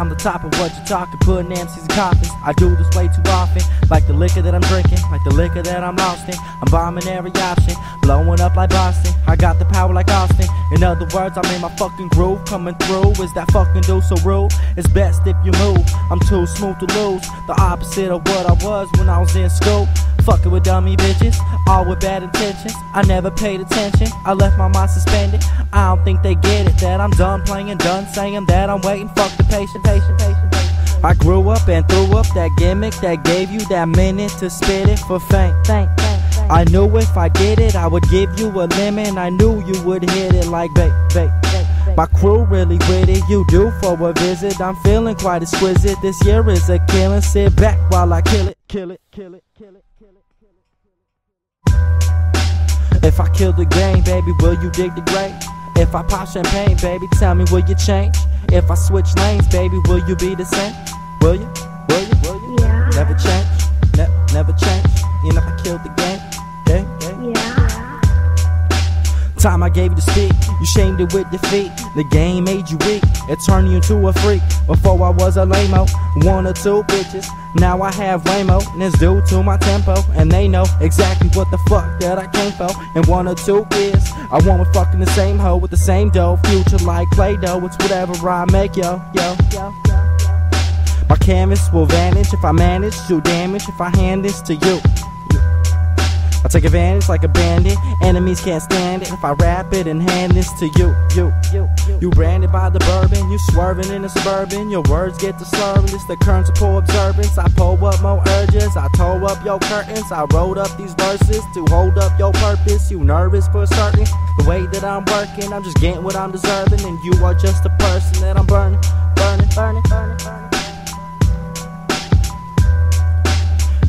I'm the top of what you're talking, putting MCs in coffins. I do this way too often, like the liquor that I'm drinking, like the liquor that I'm lost in. I'm bombing every option, blowing up like Boston. I got the power like Austin. In other words, I'm in my fucking groove, coming through. Is that fucking dude so rude? It's best if you move. I'm too smooth to lose. The opposite of what I was when I was in school. Fucking with dummy bitches, all with bad intentions. I never paid attention, I left my mind suspended. I don't think they get it that I'm done playing, done saying that I'm waiting. Fuck the patient, patient, patient. I grew up and threw up that gimmick that gave you that minute to spit it for fame. Thank, thank. I knew if I did it, I would give you a lemon. I knew you would hit it like bait, bait. My crew really with it, you do for a visit. I'm feeling quite exquisite. This year is a killing. Sit back while I kill it, kill it, kill it, kill it. If I kill the game, baby, will you dig the grave? If I pop champagne, baby, tell me will you change? If I switch lanes, baby, will you be the same? Will you? Will you? Will you? Yeah. Never change. Time I gave you to speak, you shamed it with defeat. The game made you weak, it turned you into a freak. Before I was a lame-o, one or two bitches. Now I have Waymo, and it's due to my tempo. And they know exactly what the fuck that I came for. In one or two years, I want with fucking the same hoe with the same dough. Future like Play Doh, it's whatever I make, yo, yo. My canvas will vanish if I manage to damage if I hand this to you. I take advantage like a bandit. Enemies can't stand it if I rap it and hand this to you. You, you, you. Branded by the bourbon. You swerving in the suburban. Your words get to slurring. It's the currents of poor observance. I pull up more urges. I tow up your curtains. I wrote up these verses to hold up your purpose. You nervous for certain? The way that I'm working, I'm just getting what I'm deserving. And you are just a person that I'm burning, burning, burning, burning, burning.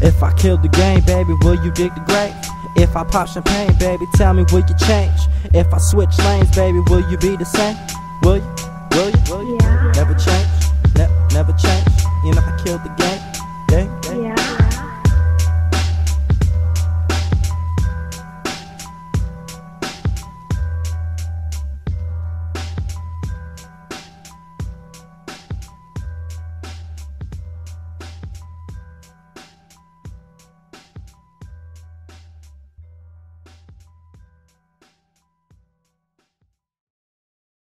If I kill the game, baby, will you dig the grave? If I pop champagne, baby, tell me will you change? If I switch lanes, baby, will you be the same? Will you? Will you? Will you? Yeah. Never change. Ne- never change. You know I killed the game. Game. game. Yeah.